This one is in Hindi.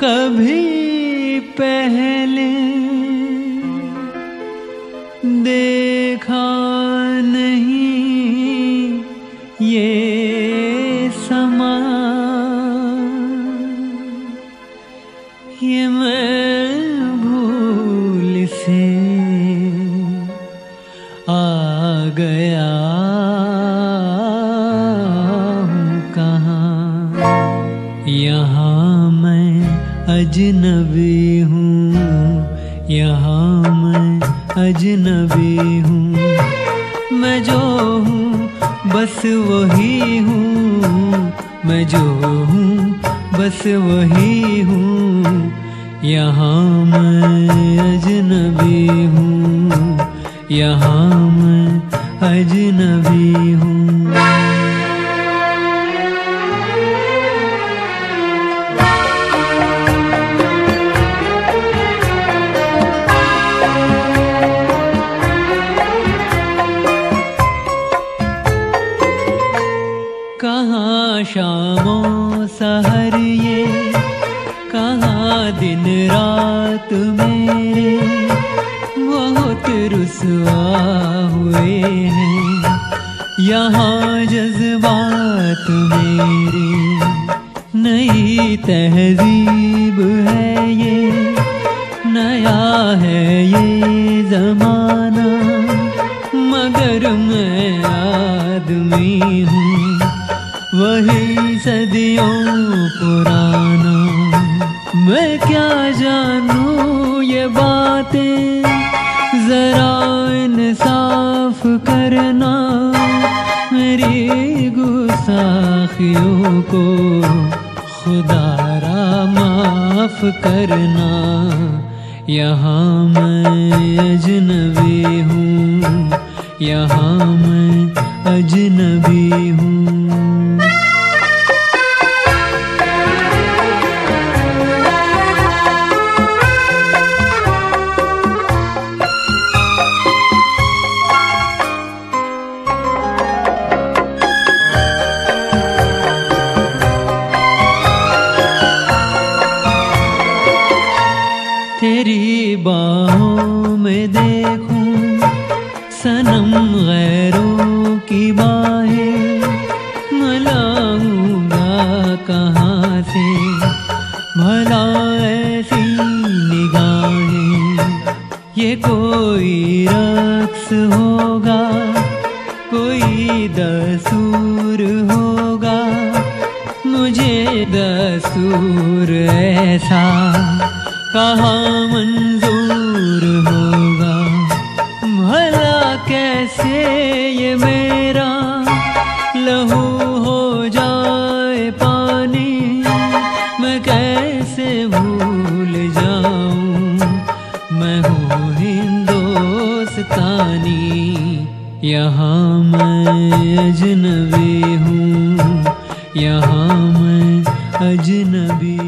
कभी पहले अजनबी हूँ। यहाँ मैं अजनबी हूँ। मैं जो हूँ, बस वही हूँ। मैं जो हूँ, बस वही हूँ। यहाँ मैं अजनबी हूँ। यहाँ मैं अजनबी हूँ। कहाँ शामों सहर ये? कहाँ दिन रात मेरे? बहुत रुसवा हुए हैं। यहाँ जज्बात मेरे। नई तहजीब है ये। नया है ये जमाना। मगर मैं आदमी हूँ। वही सदियों पुराना। मैं क्या जानू ये बातें? जरा इंसाफ करना मेरी गुस्साखियों को। खुदारा माफ करना। यहाँ मैं अजनबी हूँ। यहाँ मैं अजनबी हूँ तेरी बाहों में देखूँ, सनम गैरों की बाहें, मलाऊँगा कहाँ से, भला ऐसी निगाहें, ये कोई रक्स होगा, कोई दसूर होगा, मुझे दसूर ऐसा कहाँ मंजूर होगा? भला कैसे ये मेरा लहू हो जाए पानी? मैं कैसे भूल जाऊँ? मैं हूँ हिंदोस्तानी, यहाँ मैं अजनबी हूँ, यहाँ मैं अजनबी